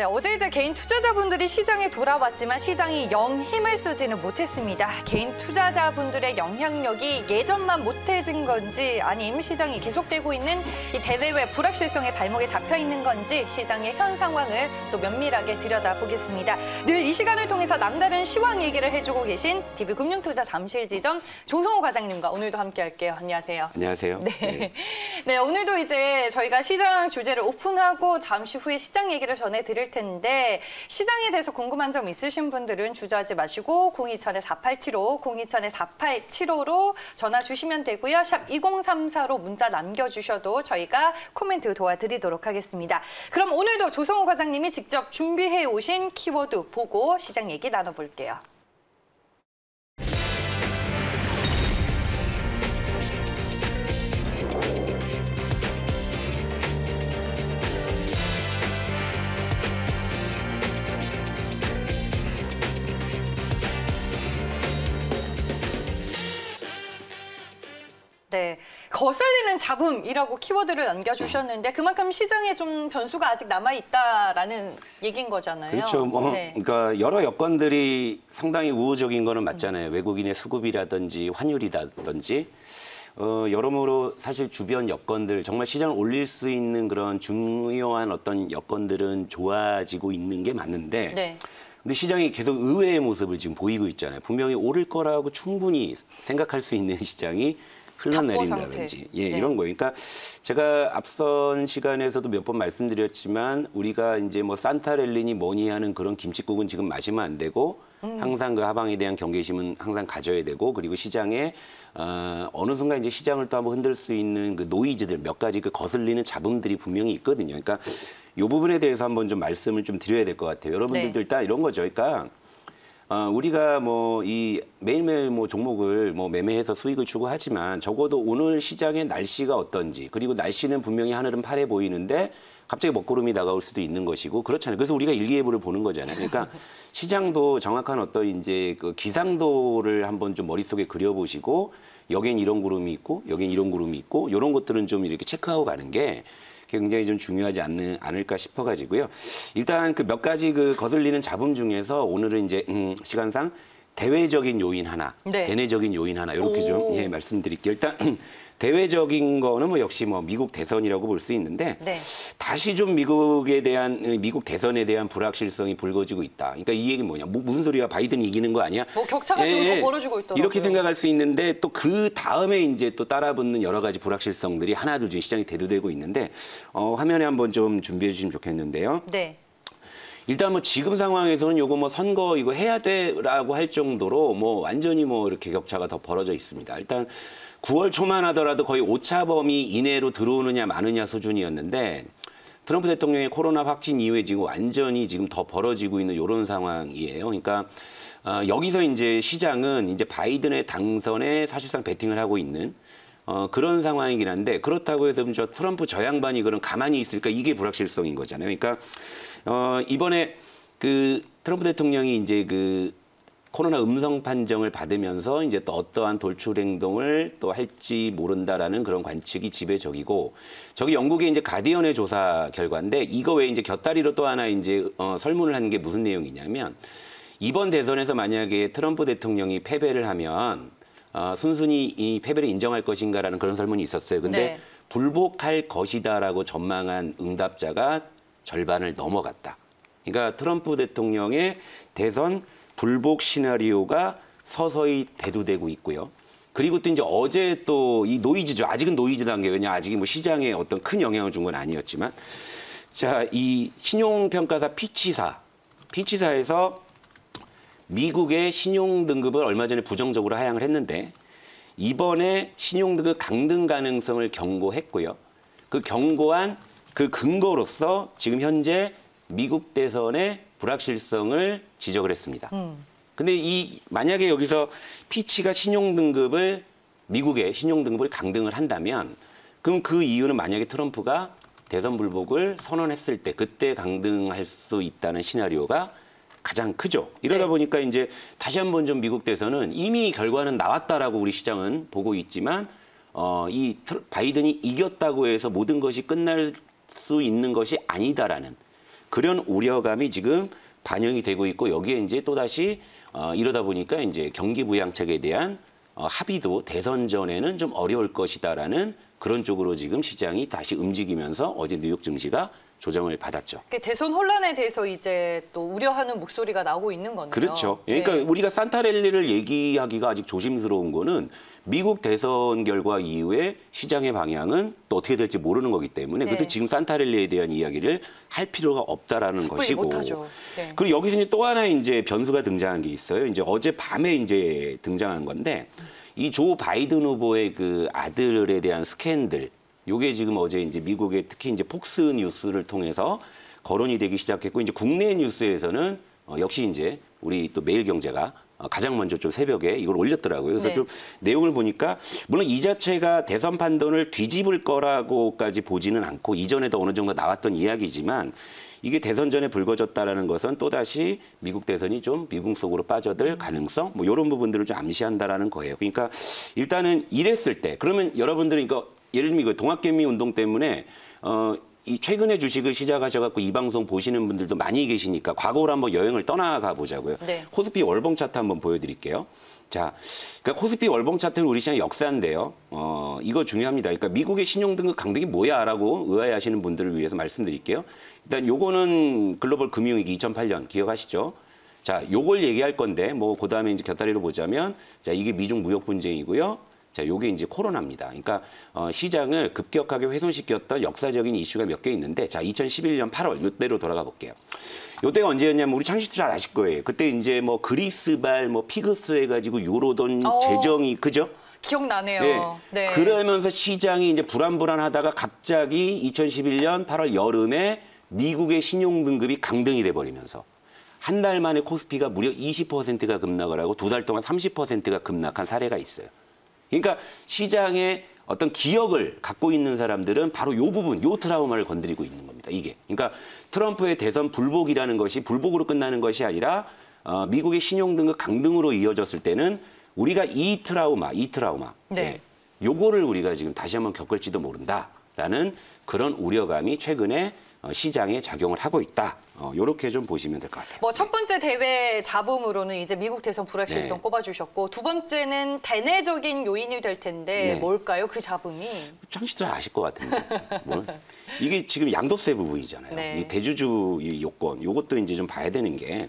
네, 어제 이제 개인 투자자분들이 시장에 돌아왔지만 시장이 영 힘을 쓰지는 못했습니다. 개인 투자자분들의 영향력이 예전만 못해진 건지 아님 시장이 계속되고 있는 이 대내외 불확실성의 발목에 잡혀 있는 건지 시장의 현 상황을 또 면밀하게 들여다보겠습니다. 늘 이 시간을 통해서 남다른 시황 얘기를 해주고 계신 DB 금융투자 잠실지점 조성호 과장님과 오늘도 함께할게요. 안녕하세요. 안녕하세요. 네. 네, 오늘도 이제 저희가 시장 주제를 오픈하고 잠시 후에 시장 얘기를 전해드릴 텐데 시장에 대해서 궁금한 점 있으신 분들은 주저하지 마시고 027-4875, 027-4875로 전화 주시면 되고요. 샵 2034로 문자 남겨주셔도 저희가 코멘트 도와드리도록 하겠습니다. 그럼 오늘도 조성호 과장님이 직접 준비해 오신 키워드 보고 시장 얘기 나눠볼게요. 네, 거슬리는 잡음이라고 키워드를 남겨주셨는데 그만큼 시장에 좀 변수가 아직 남아 있다라는 얘기인 거잖아요. 그렇죠. 뭐, 네. 그러니까 여러 여건들이 상당히 우호적인 거는 맞잖아요. 음. 외국인의 수급이라든지 환율이라든지 어, 여러모로 사실 주변 여건들 정말 시장을 올릴 수 있는 그런 중요한 어떤 여건들은 좋아지고 있는 게 맞는데. 네. 근데 시장이 계속 의외의 모습을 지금 보이고 있잖아요. 분명히 오를 거라고 충분히 생각할 수 있는 시장이 흘러내린다든지 예, 네. 이런 거예요. 그러니까 제가 앞선 시간에서도 몇 번 말씀드렸지만 우리가 이제 뭐 산타렐리니 뭐니 하는 그런 김치국은 지금 마시면 안 되고 음. 항상 그 하방에 대한 경계심은 항상 가져야 되고 그리고 시장에 어, 어느 순간 이제 시장을 또 한번 흔들 수 있는 그 노이즈들 몇 가지 그 거슬리는 잡음들이 분명히 있거든요. 그러니까 이 부분에 대해서 한번 좀 말씀을 좀 드려야 될 것 같아요. 여러분들도 네. 일단 이런 거죠. 그러니까 어, 우리가 뭐 이 매일매일 뭐 종목을 뭐 매매해서 수익을 추구하지만 적어도 오늘 시장의 날씨가 어떤지 그리고 날씨는 분명히 하늘은 파래 보이는데 갑자기 먹구름이 다가올 수도 있는 것이고 그렇잖아요. 그래서 우리가 일기예보를 보는 거잖아요. 그러니까 시장도 정확한 어떤 이제 그 기상도를 한번 좀 머릿속에 그려보시고 여긴 이런 구름이 있고 여긴 이런 구름이 있고 이런 것들은 좀 이렇게 체크하고 가는 게 굉장히 좀 중요하지 않는, 않을까 싶어가지고요. 일단 그 몇 가지 그 거슬리는 잡음 중에서 오늘은 이제 음, 시간상 대외적인 요인 하나, 네. 대내적인 요인 하나 이렇게 좀 예, 말씀드릴게요. 일단 대외적인 거는 뭐 역시 뭐 미국 대선이라고 볼 수 있는데 네. 다시 좀 미국에 대한 미국 대선에 대한 불확실성이 불거지고 있다. 그러니까 이 얘기 뭐냐? 뭐 무슨 소리야? 바이든이 이기는 거 아니야? 뭐 격차가 예, 지금 더 예. 벌어지고 있더라고요. 이렇게 생각할 수 있는데 또 그 다음에 이제 또 따라붙는 여러 가지 불확실성들이 하나둘 좀 시장이 대두되고 있는데 어, 화면에 한번 좀 준비해 주시면 좋겠는데요. 네. 일단 뭐 지금 상황에서는 요거 뭐 선거 이거 해야 돼라고 할 정도로 뭐 완전히 뭐 이렇게 격차가 더 벌어져 있습니다. 일단 9월 초만 하더라도 거의 오차 범위 이내로 들어오느냐 마느냐 수준이었는데 트럼프 대통령의 코로나 확진 이후에 지금 완전히 지금 더 벌어지고 있는 이런 상황이에요. 그러니까 어, 여기서 이제 시장은 이제 바이든의 당선에 사실상 베팅을 하고 있는 어, 그런 상황이긴 한데 그렇다고 해서 저 트럼프 저 양반이 그럼 가만히 있을까 이게 불확실성인 거잖아요. 그러니까 어, 이번에 그 트럼프 대통령이 이제 그 코로나 음성 판정을 받으면서 이제 또 어떠한 돌출 행동을 또 할지 모른다라는 그런 관측이 지배적이고 저기 영국의 이제 가디언의 조사 결과인데 이거 외에 이제 곁다리로 또 하나 이제 어, 설문을 한 게 무슨 내용이냐면 이번 대선에서 만약에 트럼프 대통령이 패배를 하면 어, 순순히 이 패배를 인정할 것인가라는 그런 설문이 있었어요. 근데 네. 불복할 것이다라고 전망한 응답자가 절반을 넘어갔다. 그러니까 트럼프 대통령의 대선 불복 시나리오가 서서히 대두되고 있고요. 그리고 또 이제 어제 또 이 노이즈죠. 아직은 노이즈 단계 왜냐 아직 뭐 시장에 어떤 큰 영향을 준 건 아니었지만 자, 이 신용평가사 피치사, 피치사에서 미국의 신용 등급을 얼마 전에 부정적으로 하향을 했는데 이번에 신용 등급 강등 가능성을 경고했고요. 그 경고한 그 근거로서 지금 현재 미국 대선의 불확실성을 지적을 했습니다. 음. 근데 이 만약에 여기서 피치가 신용 등급을 미국의 신용 등급을 강등을 한다면 그럼 그 이유는 만약에 트럼프가 대선 불복을 선언했을 때 그때 강등할 수 있다는 시나리오가 가장 크죠. 이러다 네. 보니까 이제 다시 한번 좀 미국 대선은 이미 결과는 나왔다라고 우리 시장은 보고 있지만 어, 이 바이든이 이겼다고 해서 모든 것이 끝날 수 있는 것이 아니다라는 그런 우려감이 지금 반영이 되고 있고 여기에 이제 또 다시 어, 이러다 보니까 이제 경기 부양책에 대한 어, 합의도 대선 전에는 좀 어려울 것이다라는 그런 쪽으로 지금 시장이 다시 움직이면서 어제 뉴욕 증시가 조정을 받았죠. 대선 혼란에 대해서 이제 또 우려하는 목소리가 나오고 있는 거네요. 그렇죠. 그러니까 네. 우리가 산타랠리를 얘기하기가 아직 조심스러운 거는 미국 대선 결과 이후에 시장의 방향은 또 어떻게 될지 모르는 거기 때문에 네. 그래서 지금 산타랠리에 대한 이야기를 할 필요가 없다라는 것이고. 못하죠. 네. 그리고 여기서 또 하나 이제 변수가 등장한 게 있어요. 이제 어제 밤에 이제 등장한 건데 이 조 바이든 후보의 그 아들에 대한 스캔들 요게 지금 어제 이제 미국의 특히 이제 폭스 뉴스를 통해서 거론이 되기 시작했고 이제 국내 뉴스에서는 어, 역시 이제 우리 또 매일경제가 어, 가장 먼저 좀 새벽에 이걸 올렸더라고요. 그래서 네. 좀 내용을 보니까 물론 이 자체가 대선 판돈을 뒤집을 거라고까지 보지는 않고 이전에도 어느 정도 나왔던 이야기지만 이게 대선 전에 불거졌다라는 것은 또다시 미국 대선이 좀 미궁 속으로 빠져들 가능성 뭐 이런 부분들을 좀 암시한다라는 거예요. 그러니까 일단은 이랬을 때 그러면 여러분들은 이거 예를 들면 이거 동학개미 운동 때문에 어 이 최근에 주식을 시작하셔갖고 이 방송 보시는 분들도 많이 계시니까 과거로 한번 여행을 떠나가 보자고요. 네. 코스피 월봉 차트 한번 보여드릴게요. 자, 그러니까 코스피 월봉 차트는 우리 시장 역사인데요. 어, 이거 중요합니다. 그러니까 미국의 신용 등급 강등이 뭐야라고 의아해하시는 분들을 위해서 말씀드릴게요. 일단 요거는 글로벌 금융위기 2008년 기억하시죠? 자, 요걸 얘기할 건데 뭐 그다음에 이제 곁다리로 보자면 자, 이게 미중 무역 분쟁이고요. 자, 요게 이제 코로나입니다. 그러니까 어, 시장을 급격하게 훼손시켰던 역사적인 이슈가 몇 개 있는데 자, 2011년 8월 요때로 돌아가 볼게요. 요때가 언제였냐면 우리 창식도 잘 아실 거예요. 그때 이제 뭐 그리스발 뭐 피그스 해 가지고 유로돈 어. 재정이 그죠? 기억나네요. 네. 그러면서 시장이 이제 불안불안하다가 갑자기 2011년 8월 여름에 미국의 신용 등급이 강등이 돼 버리면서 한 달 만에 코스피가 무려 20%가 급락을 하고 두 달 동안 30%가 급락한 사례가 있어요. 그러니까 시장의 어떤 기억을 갖고 있는 사람들은 바로 요 부분, 요 트라우마를 건드리고 있는 겁니다. 이게. 그러니까 트럼프의 대선 불복이라는 것이 불복으로 끝나는 것이 아니라 어, 미국의 신용 등급 강등으로 이어졌을 때는 우리가 이 트라우마, 이 트라우마, 네. 예, 요거를 우리가 지금 다시 한번 겪을지도 모른다 라는 그런 우려감이 최근에 어, 시장에 작용을 하고 있다. 어, 요렇게 좀 보시면 될 것 같아요. 뭐 첫 번째 대회 잡음으로는 이제 미국 대선 불확실성 네. 꼽아주셨고 두 번째는 대내적인 요인이 될 텐데 네. 뭘까요? 그 잡음이 창씨도 아실 것 같은데. 뭐. 이게 지금 양도세 부분이잖아요. 네. 이 대주주 이 요건, 요것도 이제 좀 봐야 되는 게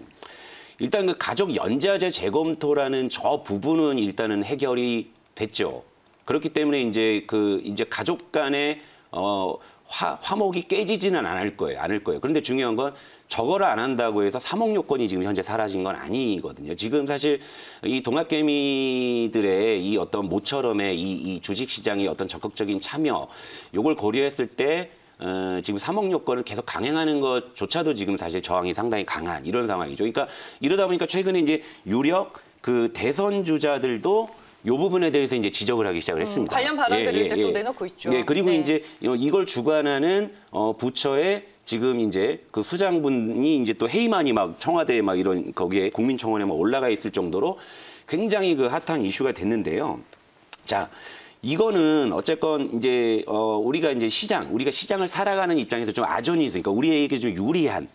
일단 그 가족 연자제 재검토라는 저 부분은 일단은 해결이 됐죠. 그렇기 때문에 이제 그 이제 가족 간의 어 화, 화목이 깨지지는 않을 거예요. 않을 거예요. 그런데 중요한 건 저거를 안 한다고 해서 삼억 요건이 지금 현재 사라진 건 아니거든요. 지금 사실 이 동학개미들의 이 어떤 모처럼의 이, 이 주식시장의 어떤 적극적인 참여, 요걸 고려했을 때 어, 지금 삼억 요건을 계속 강행하는 것조차도 지금 사실 저항이 상당히 강한 이런 상황이죠. 그러니까 이러다 보니까 최근에 이제 유력 그 대선 주자들도 요 부분에 대해서 이제 지적을 하기 시작을 했습니다. 음, 관련 발언들을 이제 또 내놓고 있죠. 예, 그리고 네. 이제 이걸 주관하는 어, 부처의 지금 이제 그 수장분이 이제 또 헤이만이 막 청와대에 막 이런 거기에 국민청원에 막 올라가 있을 정도로 굉장히 그 핫한 이슈가 됐는데요. 자, 이거는 어쨌건 이제 어 우리가 이제 시장, 우리가 시장을 살아가는 입장에서 좀 아전이 있으니까 우리에게 좀 유리한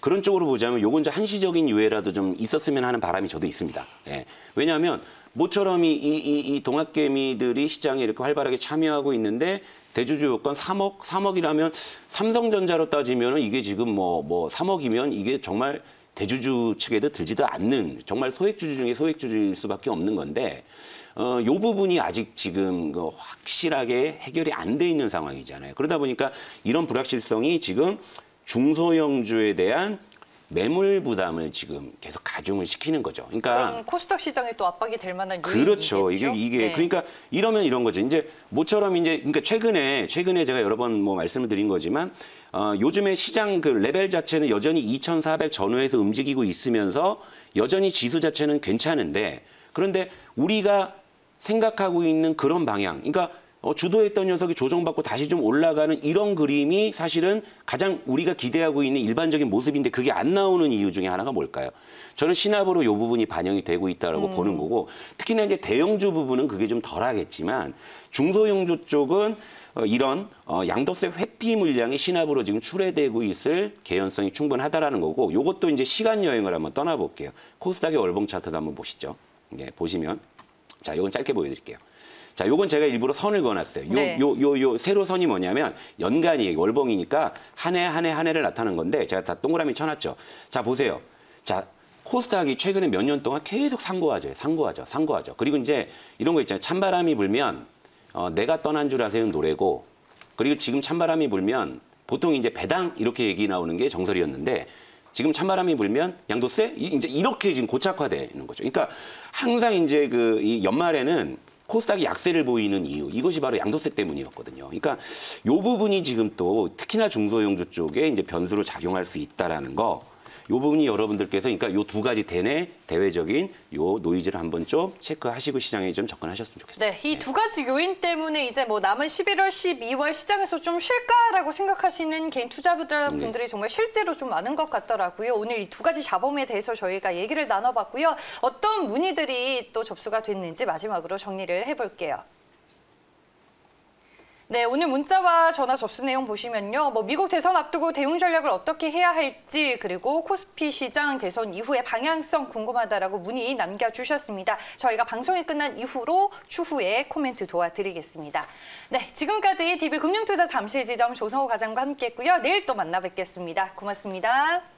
그런 쪽으로 보자면 요건 좀 한시적인 유예라도 좀 있었으면 하는 바람이 저도 있습니다. 예. 왜냐하면 모처럼 이, 이, 이, 이 동학개미들이 시장에 이렇게 활발하게 참여하고 있는데 대주주 요건 3억, 3억이라면 삼성전자로 따지면 이게 지금 뭐, 뭐 3억이면 이게 정말 대주주 측에도 들지도 않는 정말 소액주주 중에 소액주주일 수밖에 없는 건데 어, 요 부분이 아직 지금 그 확실하게 해결이 안 돼 있는 상황이잖아요. 그러다 보니까 이런 불확실성이 지금 중소형주에 대한 매물 부담을 지금 계속 가중을 시키는 거죠. 그러니까 그럼 코스닥 시장에 또 압박이 될 만한 그렇죠. 이게 이게 네. 그러니까 이러면 이런 거죠. 이제 모처럼 이제 그러니까 최근에 최근에 제가 여러 번 뭐 말씀을 드린 거지만 어, 요즘에 시장 그 레벨 자체는 여전히 2,400 전후에서 움직이고 있으면서 여전히 지수 자체는 괜찮은데 그런데 우리가 생각하고 있는 그런 방향, 그러니까 어, 주도했던 녀석이 조정받고 다시 좀 올라가는 이런 그림이 사실은 가장 우리가 기대하고 있는 일반적인 모습인데 그게 안 나오는 이유 중에 하나가 뭘까요? 저는 신압으로 이 부분이 반영이 되고 있다라고 보는 거고 특히나 이제 대형주 부분은 그게 좀 덜하겠지만 중소형주 쪽은 어, 이런 어, 양도세 회피 물량이 신압으로 지금 출회되고 있을 개연성이 충분하다라는 거고 요것도 이제 시간 여행을 한번 떠나볼게요. 코스닥의 월봉 차트도 한번 보시죠. 예, 보시면 자, 요건 짧게 보여드릴게요. 자, 요건 제가 일부러 선을 그어놨어요. 요, 네. 요, 요, 요, 세로 선이 뭐냐면 연간이에요. 월봉이니까 한 해, 한 해, 한 해를 나타낸 건데 제가 다 동그라미 쳐놨죠. 자, 보세요. 자, 코스닥이 최근에 몇 년 동안 계속 상고하죠. 상고하죠. 상고하죠. 그리고 이제 이런 거 있잖아요. 찬바람이 불면 어, 내가 떠난 줄 아세요 노래고 그리고 지금 찬바람이 불면 보통 이제 배당 이렇게 얘기 나오는 게 정설이었는데 지금 찬바람이 불면 양도세 이- 이제 이렇게 지금 고착화되는 거죠. 그러니까 항상 이제 그 이 연말에는 코스닥이 약세를 보이는 이유 이것이 바로 양도세 때문이었거든요. 그러니까 요 부분이 지금 또 특히나 중소형주 쪽에 이제 변수로 작용할 수 있다라는 거. 요 부분이 여러분들께서 그러니까 요 두 가지 대내 대외적인 요 노이즈를 한번 좀 체크하시고 시장에 좀 접근하셨으면 좋겠어요. 네, 이 두 가지 요인 때문에 이제 뭐 남은 11월, 12월 시장에서 좀 쉴까라고 생각하시는 개인 투자자분들이 네. 정말 실제로 좀 많은 것 같더라고요. 오늘 이 두 가지 자본에 대해서 저희가 얘기를 나눠봤고요. 어떤 문의들이 또 접수가 됐는지 마지막으로 정리를 해볼게요. 네, 오늘 문자와 전화 접수 내용 보시면요. 뭐 미국 대선 앞두고 대응 전략을 어떻게 해야 할지 그리고 코스피 시장 대선 이후의 방향성 궁금하다라고 문의 남겨 주셨습니다. 저희가 방송이 끝난 이후로 추후에 코멘트 도와드리겠습니다. 네, 지금까지 DB 금융투자 잠실지점 조성호 과장과 함께했고요. 내일 또 만나 뵙겠습니다. 고맙습니다.